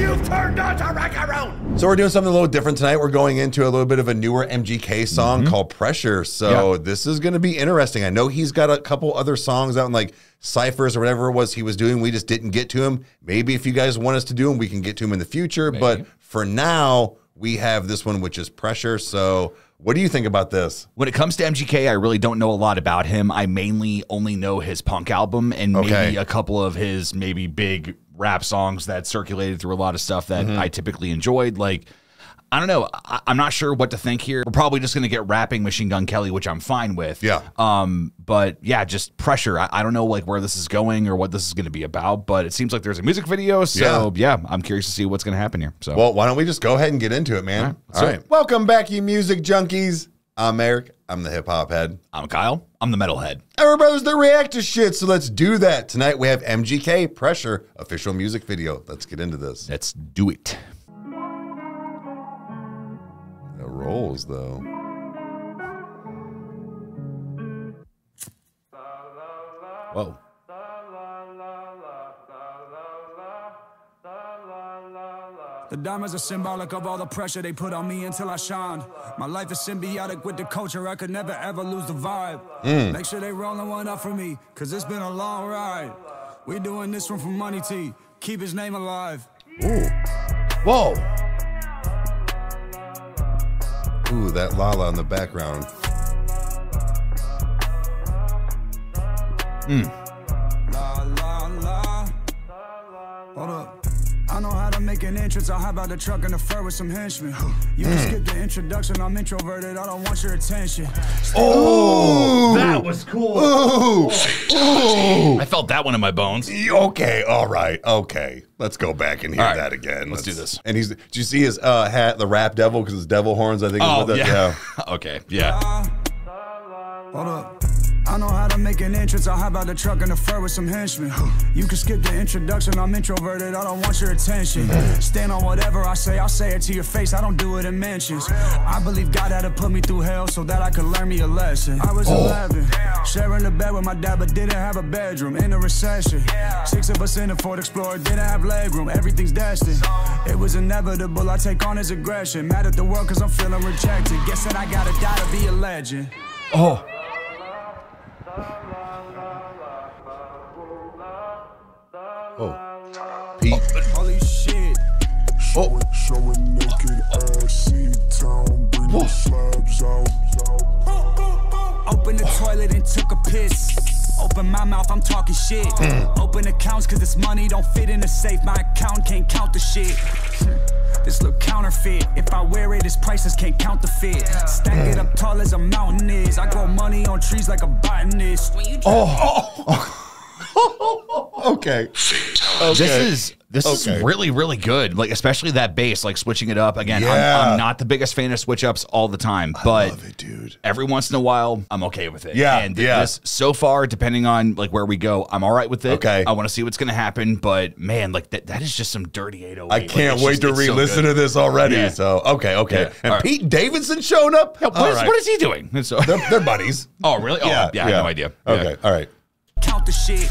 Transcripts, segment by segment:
you've turned on to Rykerroad. So we're doing something a little different tonight. We're going into a little bit of a newer MGK song Mm-hmm. called Pressure. So Yeah. this is going to be interesting. I know he's got a couple other songs out in like ciphers or whatever it was he was doing. We just didn't get to him. Maybe if you guys want us to do him, we can get to him in the future. But for now, we have this one, which is Pressure. So what do you think about this? When it comes to MGK, I really don't know a lot about him. I mainly only know his punk album and Okay. maybe a couple of his maybe big rap songs that circulated through a lot of stuff that Mm-hmm. I typically enjoyed. Like, I don't know. I, I'm not sure what to think here. We're probably just going to get rapping Machine Gun Kelly, which I'm fine with. Yeah. Um. But yeah, just pressure. I, I don't know like where this is going or what this is going to be about. But it seems like there's a music video. So yeah, I'm curious to see what's going to happen here. So Well, why don't we just go ahead and get into it, man? let's All do right. Welcome back, you music junkies. I'm Eric. I'm the hip hop head. I'm Kyle. I'm the metalhead. And we're brothers that react to shit. So let's do that. Tonight we have MGK Pressure official music video. Let's get into this. Let's do it. Rolls though. Whoa. The diamonds are symbolic of all the pressure they put on me until I shined. My life is symbiotic with the culture, I could never ever lose the vibe. Hmm. Make sure they rolling one up for me, cause it's been a long ride. We doing this one for Money T, keep his name alive. Ooh. Whoa. Ooh, that Lala in the background. Hmm. La la la. Hold up. I know how to make an entrance. I'll hop out the truck in the fur with some henchmen. You can skip the introduction. I'm introverted. I don't want your attention. Oh, That was cool. Ooh. I felt that one in my bones. Okay, all right, okay. Let's go back and hear All right, that again. let's do this. And he's. Do you see his uh, hat, the rap devil, because it's devil horns? I think. is Oh what that- yeah. okay. Yeah. Hold up. I know how to make an entrance. I'll hop out the truck in the fur with some henchmen. You can skip the introduction. I'm introverted. I don't want your attention. Stand on whatever I say. I'll say it to your face. I don't do it in mentions. I believe God had to put me through hell so that I could learn me a lesson. I was 11, sharing a bed with my dad, but didn't have a bedroom in a recession. Six of us in a Ford Explorer didn't have legroom. Everything's destined. It was inevitable. I take on his aggression. Mad at the world cause I'm feeling rejected. Guess that I gotta die to be a legend. Oh. Oh, Pete. Holy shit. Oh, Showing naked ass, see town, bring the slabs out. Open the toilet and took a piss. Open my mouth, I'm talking shit. Open accounts cause this money don't fit in the safe. My account can't count the shit. This look counterfeit. If I wear it, its prices can't count the fit. Stack it up tall as a mountain is. I grow money on trees like a botanist. okay. Okay. This is this Okay. is really really good. Like especially that bass, like switching it up again. Yeah. I'm, I'm not the biggest fan of switch ups all the time, but Love it, dude. every once in a while, I'm okay with it. Yeah, and yeah. this so far, depending on like where we go, I'm all right with it. Okay. I want to see what's gonna happen, but man, like that that is just some dirty 808. I can't it's wait just- to re-listen good. to this already. Yeah. So okay, okay. Yeah. And All right. Pete Davidson showed up. Yeah, what, All is, right. what is he doing? So- They're, they're buddies. oh, really? Oh, yeah, I have no idea. Yeah. Okay, all right. Count the shit.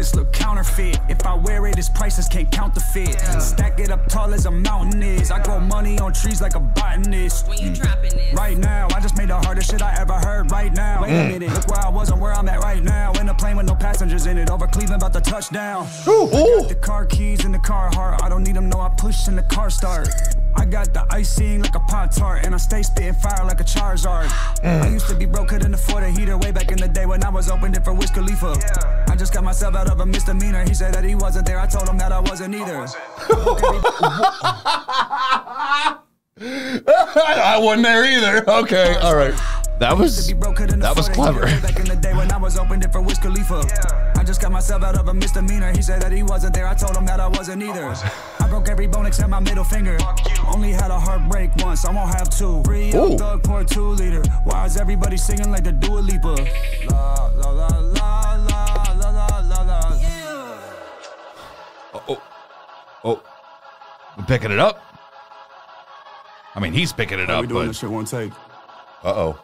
This look counterfeit. If I wear it, its prices can't count the fit. Stack it up tall as a mountain is. I grow money on trees like a botanist. When you dropping this? Right now, I just made the hardest shit I ever heard. Right now, wait a mm. minute, look where I was and where I'm at right now. In a plane with no passengers in it, over Cleveland, about to touchdown. The car keys in the car heart. I don't need them, no, I push in the car start. I got the icing like a Pop-Tart, and I stay spitting fire like a Charizard. Mm. I used to be broke, couldn't afford a heater way back in the day when I was opened it for Wiz Khalifa. I just got myself out of a misdemeanor. He said that he wasn't there. I told him that I wasn't either. I wasn't there either. Okay, all right. That was Be broke, couldn't that was afford a heater clever. Back in the day when I was opened it for Wiz Khalifa. I just got myself out of a misdemeanor. He said that he wasn't there. I told him that I wasn't either. I broke every bone except my middle finger. Only had a heartbreak once. I won't have two. Free Ooh. up thug pour two liter. Why is everybody singing like the Dua Lipa? La la la la la oh, I'm picking it up. I mean, he's picking it How up, we doing but this shit one take? Uh oh.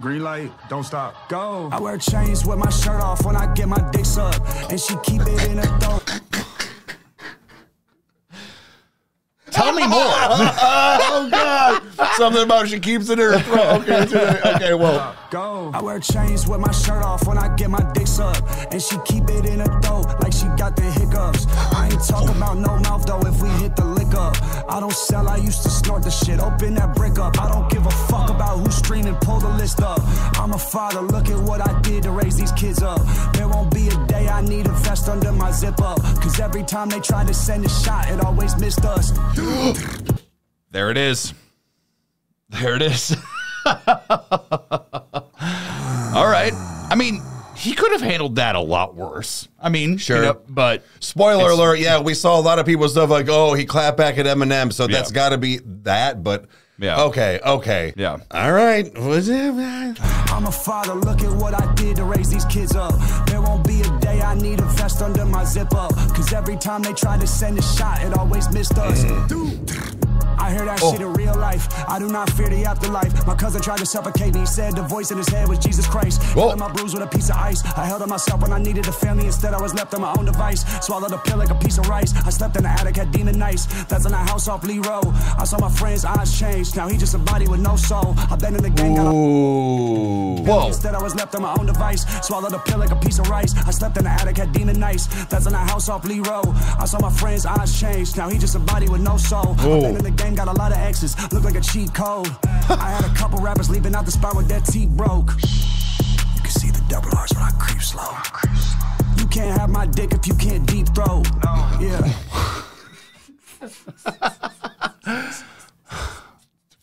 Green light, don't stop, go. I wear chains with my shirt off when I get my dick sucked, and she keep it in her throat. me more. Oh God! Something about she keeps it in her throat. Okay, okay. Well, Go. I wear chains with my shirt off when I get my dicks up. And she keep it in her throat like she got the hiccups. I ain't talking about no mouth though if we hit the lick up. I don't sell, I used to snort the shit. Open that brick up. I don't give a fuck about who's streaming, pull the list up. I'm a father, look at what I did to raise these kids up. There won't be a day I need a vest under my zip up. Cause every time they try to send a shot, it always missed us. There it is. There it is. All right. I mean, he could have handled that a lot worse. I mean, Sure. you know, but spoiler alert. Yeah, we saw a lot of people stuff like, "Oh, he clapped back at Eminem," so that's Yeah. got to be that. But Yeah. okay, okay, Yeah. all right. Was it? I'm a father, look at what I did to raise these kids up. There won't be a day I need a vest under my zip up. Cause every time they try to send a shot, it always missed us. Dude. I hear that shit in oh. real life. I do not fear the afterlife. My cousin tried to suffocate me. He said the voice in his head was Jesus Christ. Whoa. My bruise with a piece of ice. I held on myself when I needed a family. Instead, I was left on my own device. Swallowed a pill like a piece of rice. I slept in the attic, had demon nights. That's in a house off Lee Road. I saw my friend's eyes change. Now he just a body with no soul. I've been in the gang, got a Ooh. Whoa. Instead, I was left on my own device. Swallowed a pill like a piece of rice. I slept in the attic, had demon nights. That's in a house off Lee Road. I saw my friend's eyes change. Now he just a body with no soul. I've been in the game, got a lot of exes. Look like a cheat code. I had a couple rappers leaving out the spot with their teeth broke. You can see the double R's when I creep slow. You can't have my dick if you can't deep throat. Yeah.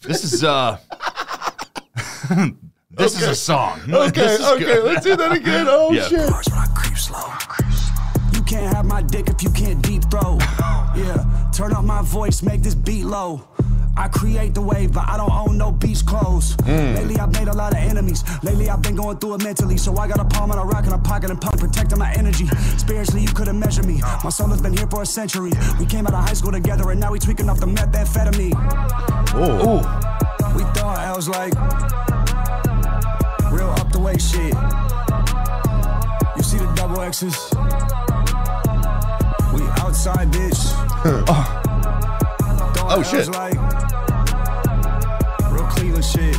this is uh This is a song. Okay, is okay. good. Let's do that again. Oh Yeah. shit. Can't have my dick if you can't deep throw. Yeah, turn up my voice, make this beat low. I create the wave, but I don't own no beach clothes. Hmm. Lately, I've made a lot of enemies. Lately, I've been going through it mentally. So I got a palm and a rock in a pocket and pump, protecting my energy. Spiritually, you couldn't measure me. My soul has been here for a century. We came out of high school together, and now we tweaking off the methamphetamine. Ooh. We thought I was like real up the way shit. You see the double X's? We outside, bitch. Thought I was shit. Like real Cleveland shit.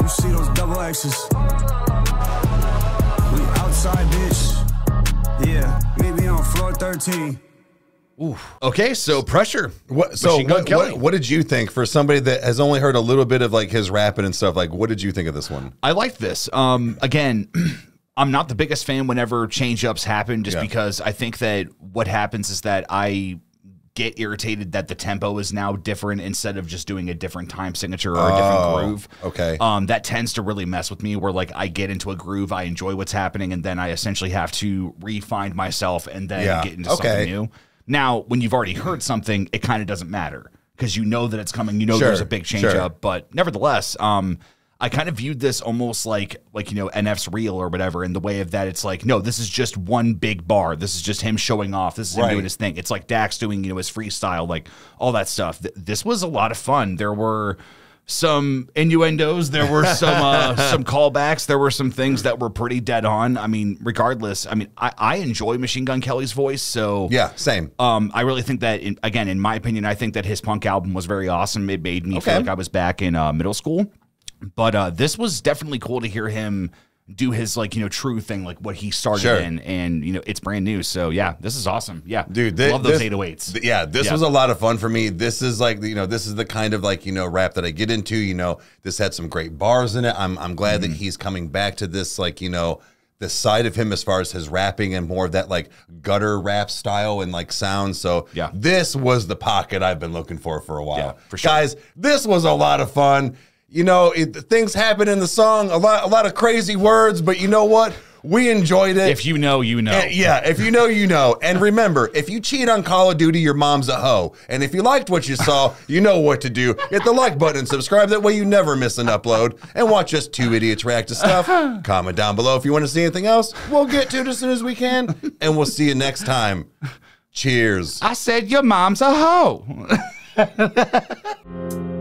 You see those double X's? We outside, bitch. Yeah, meet me on floor 13. Okay, so pressure. What, so what, Kelly. what, what did you think for somebody that has only heard a little bit of like his rapping and stuff? Like, what did you think of this one? I liked this. Um, again, I'm not the biggest fan whenever change ups happen, just Yeah. because I think that what happens is that I get irritated that the tempo is now different instead of just doing a different time signature or a Oh, different groove. okay. Um, that tends to really mess with me where like I get into a groove, I enjoy what's happening, and then I essentially have to re-find myself and then Yeah, get into okay. something new. Now, when you've already heard something, it kind of doesn't matter because you know that it's coming. You know Sure, there's a big change sure. up, but nevertheless, um, I kind of viewed this almost like like you know NF's real or whatever in the way of that it's like no, this is just one big bar. This is just him showing off. This is him Right. doing his thing. It's like Dax doing you know his freestyle, like all that stuff. Th- this was a lot of fun. There were some innuendos. There were some uh, some callbacks. There were some things that were pretty dead on. I mean, regardless, I mean, I, I enjoy Machine Gun Kelly's voice. So Yeah, same. um, I really think that, in, again, in my opinion, I think that his punk album was very awesome. It made me feel like I was back in uh, middle school. But uh, this was definitely cool to hear him do his like you know true thing, like what he started Sure. in, and you know it's brand new. So yeah, this is awesome. Yeah, dude. thi- love those this- 808s. th- Yeah, this Yeah. was a lot of fun for me. This is like you know, this is the kind of like you know rap that I get into. You know, this had some great bars in it. I'm I'm glad Mm-hmm. that he's coming back to this like you know the side of him as far as his rapping and more of that like gutter rap style and like sound. So Yeah. this was the pocket I've been looking for for a while. Yeah, for sure. Guys, this was a lot of fun. You know, it, things happen in the song, a lot a lot of crazy words, but you know what? We enjoyed it. If you know, you know. Uh, yeah, if you know, you know. And remember, if you cheat on Call of Duty, your mom's a hoe. And if you liked what you saw, you know what to do. Hit the like button and subscribe. That way you never miss an upload. And watch us two idiots react to stuff. Comment down below if you want to see anything else. We'll get to it as soon as we can. And we'll see you next time. Cheers. I said your mom's a hoe.